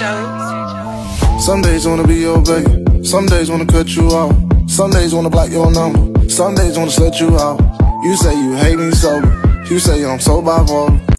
chose. Some days wanna be your baby. Some days wanna cut you off. Some days wanna block your number. Some days wanna slut you out. You say you hate me so. You say I'm so bipolar.